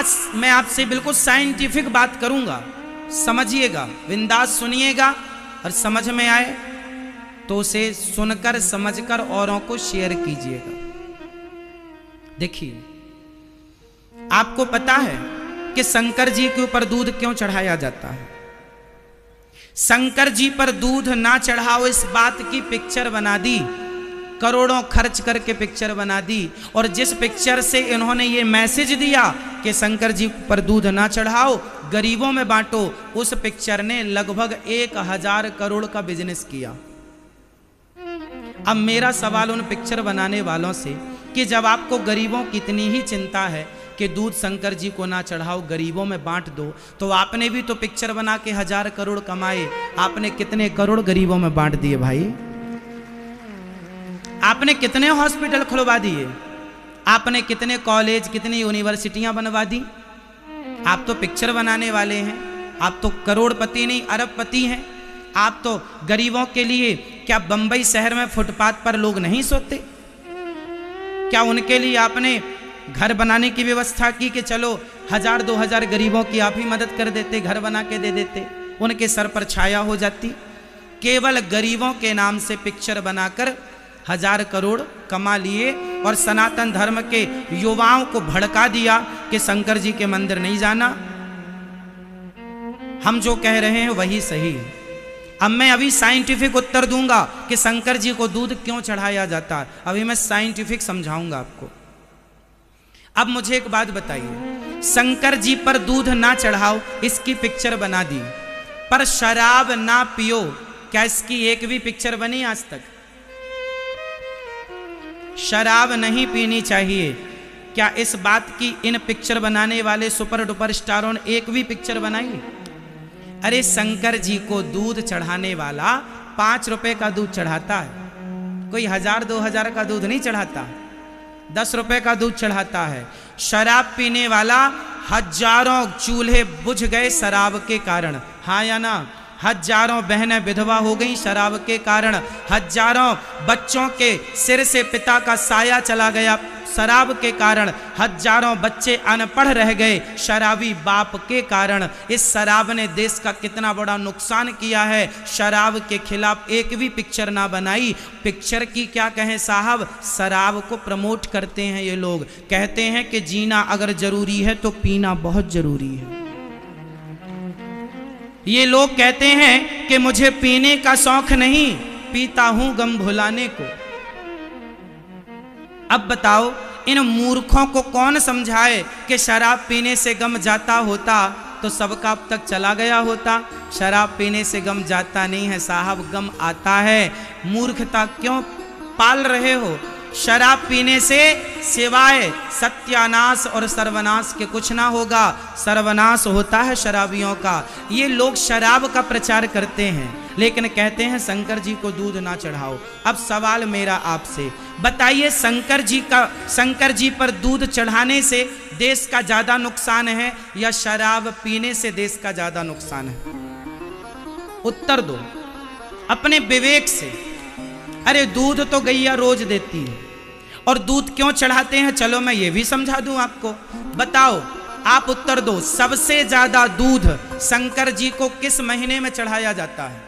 आज मैं आपसे बिल्कुल साइंटिफिक बात करूँगा। समझिएगा, बिंदास सुनिएगा और समझ में आए तो उसे सुनकर, समझकर औरों को शेयर कीजिएगा। देखिए, आपको पता है कि शंकर जी के ऊपर दूध क्यों चढ़ाया जाता है? शंकर जी पर दूध ना चढ़ाओ, इस बात की पिक्चर बना दी। करोड़ों खर्च करके पिक्चर बना दी। और जिस पिक्चर से इन्होंने ये मैसेज दिया कि शंकर जी पर दूध ना चढ़ाओ, गरीबों में बांटो, उस पिक्चर ने लगभग एक हज़ार करोड़ का बिज़नेस किया। अब मेरा सवाल उन पिक्चर बनाने वालों से कि जब आपको गरीबों की इतनी ही चिंता है कि दूध शंकर जी को ना चढ़ाओ, गरीबों में बांट दो तो आपने भी तो पिक्चर बना के हज़ार करोड़ कमाए। आपने कितने करोड़ गरीबों में बांट दिए भाई? आपने कितने हॉस्पिटल खुलवा दिए? आपने कितने कॉलेज, कितनी यूनिवर्सिटियाँ बनवा दी? आप तो पिक्चर बनाने वाले हैं। आप तो करोड़पति नहीं, अरबपति हैं। आप तो गरीबों के लिए क्या बंबई शहर में फुटपाथ पर लोग नहीं सोते? क्या उनके लिए आपने घर बनाने की व्यवस्था की कि चलो, हज़ार, दो हज़ार गरीबों की आप ही मदद कर देते, घर बना के दे देते, उनके सर पर छाया हो जाती? केवल गरीबों के नाम से पिक्चर बनाकर हज़ार करोड़ कमा लिए और सनातन धर्म के युवाओं को भड़का दिया कि शंकर जी के मंदिर नहीं जाना। हम जो कह रहे हैं वही सही। है अब मैं अभी साइंटिफिक उत्तर दूँगा कि शंकर जी को दूध क्यों चढ़ाया जाता। है अभी मैं साइंटिफिक समझाऊँगा आपको। अब मुझे एक बात बताइए। शंकर जी पर दूध ना चढ़ाओ, इसकी पिक्चर बना दी। पर शराब ना पियो, क्या इसकी एक भी पिक्चर बनी आज तक? शराब नहीं पीनी चाहिए। क्या इस बात की इन पिक्चर बनाने वाले सुपर डुपर स्टारों ने एक भी पिक्चर बनाई? अरे शंकर जी को दूध चढ़ाने वाला पाँच रुपए का दूध चढ़ाता है। कोई हज़ार, दो हज़ार का दूध नहीं चढ़ाता। दस रुपए का दूध चढ़ाता है। शराब पीने वाला हज़ारों चूल्हे बुझ गए शराब के कारण। हाँ या ना? हज़ारों बहनें विधवा हो गई शराब के कारण। हज़ारों बच्चों के सिर से पिता का साया चला गया। शराब के कारण हज़ारों बच्चे अनपढ़ रह गए शराबी बाप के कारण। इस शराब ने देश का कितना बड़ा नुकसान किया है। शराब के खिलाफ एक भी पिक्चर ना बनाई। पिक्चर की क्या कहें साहब? शराब को प्रमोट करते हैं ये लोग। कहते हैं कि जीना अगर ज़रूरी है तो पीना बहुत ज़रूरी है। ये लोग कहते हैं कि मुझे पीने का शौक नहीं, पीता हूँ गम भुलाने को। अब बताओ, इन मूर्खों को कौन समझाए कि शराब पीने से गम जाता होता तो सबका अब तक चला गया होता? शराब पीने से गम जाता नहीं है, साहब, गम आता है। मूर्खता क्यों पाल रहे हो? शराब पीने से सिवाय सत्यानाश और सर्वनाश के कुछ ना होगा। सर्वनाश होता है शराबियों का। ये लोग शराब का प्रचार करते हैं, लेकिन कहते हैं, शंकर जी को दूध ना चढ़ाओ। अब सवाल मेरा आपसे, बताइए, शंकर जी का, शंकर जी पर दूध चढ़ाने से देश का ज़्यादा नुकसान है या शराब पीने से देश का ज़्यादा नुकसान है? उत्तर दो। अपने विवेक से अरे दूध तो गैया रोज देती है। और दूध क्यों चढ़ाते हैं? चलो मैं ये भी समझा दूँ आपको। बताओ, आप उत्तर दो। सबसे ज़्यादा दूध शंकर जी को किस महीने में चढ़ाया जाता है?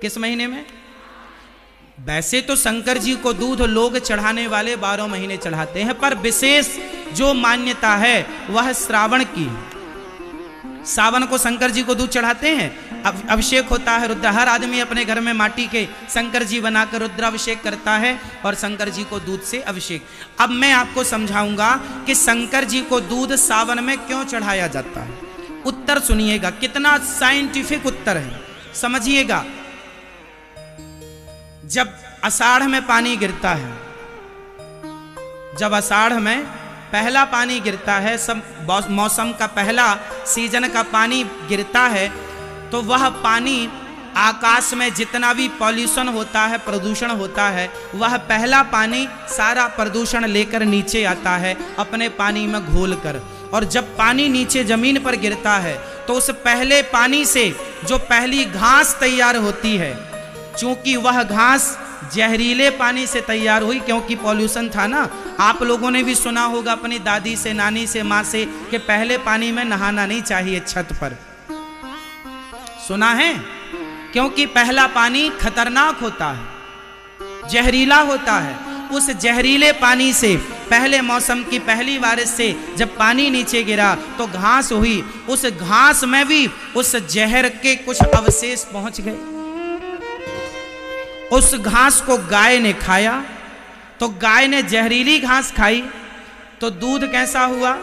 किस महीने में? वैसे तो शंकर जी को दूध लोग चढ़ाने वाले बारह महीने चढ़ाते हैं, पर विशेष जो मान्यता है, वह श्रावण की सावन को शंकर जी को दूध चढ़ाते हैं। अभिषेक होता है रुद्र। हर आदमी अपने घर में माटी के शंकर जी बनाकर रुद्राभिषेक करता है और शंकर जी को दूध से अभिषेक। अब मैं आपको समझाऊँगा कि शंकर जी को दूध सावन में क्यों चढ़ाया जाता है। उत्तर सुनिएगा। कितना साइंटिफिक उत्तर है। समझिएगा। जब अषाढ़ में पानी गिरता है, जब अषाढ़ में पहला पानी गिरता है सब मौसम का पहला सीज़न का पानी गिरता है तो वह पानी आकाश में जितना भी पॉल्यूशन होता है, प्रदूषण होता है, वह पहला पानी सारा प्रदूषण लेकर नीचे आता है, अपने पानी में घोल कर। और जब पानी नीचे ज़मीन पर गिरता है तो उस पहले पानी से जो पहली घास तैयार होती है, चूँकि वह घास जहरीले पानी से तैयार हुई, क्योंकि पॉल्यूशन था ना। आप लोगों ने भी सुना होगा अपनी दादी से, नानी से, माँ से, कि पहले पानी में नहाना नहीं चाहिए छत पर। सुना है? क्योंकि पहला पानी खतरनाक होता है, जहरीला होता है। उस जहरीले पानी से, पहले मौसम की पहली बारिश से जब पानी नीचे गिरा तो घास हुई। उस घास में भी उस जहर के कुछ अवशेष पहुँच गए। उस घास को गाय ने खाया तो गाय ने जहरीली घास खाई तो दूध कैसा हुआ?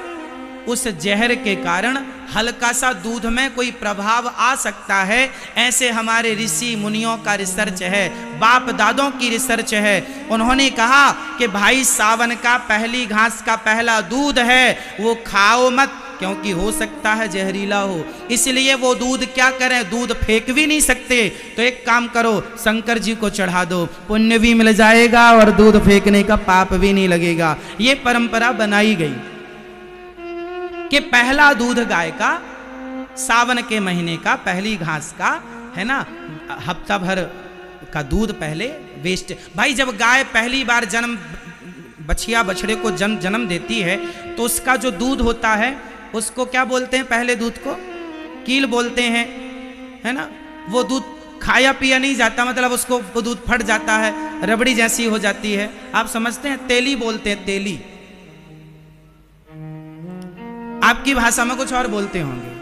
उस जहर के कारण हल्का सा दूध में कोई प्रभाव आ सकता है, ऐसे हमारे ऋषि मुनियों का रिसर्च है, बाप दादों की रिसर्च है। उन्होंने कहा कि भाई सावन का पहली घास का पहला दूध है, वो खाओ मत। क्योंकि हो सकता है जहरीला हो। इसलिए वो दूध क्या करें? दूध फेंक भी नहीं सकते। तो एक काम करो, शंकर जी को चढ़ा दो। पुण्य भी मिल जाएगा और दूध फेंकने का पाप भी नहीं लगेगा। ये परंपरा बनाई गई कि पहला दूध गाय का, सावन के महीने का, पहली घास का, है ना? हफ़्ता भर का दूध पहले वेस्ट। भाई, जब गाय पहली बार जन्म, बछिया, बछड़े को जन्म जन्म देती है तो उसका जो दूध होता है उसको क्या बोलते हैं पहले दूध को? कील बोलते हैं, है ना? वो दूध खाया पिया नहीं जाता मतलब उसको, वो दूध फट जाता है, रबड़ी जैसी हो जाती है। आप समझते हैं? तेली बोलते हैं, तेली। आपकी भाषा में कुछ और बोलते होंगे।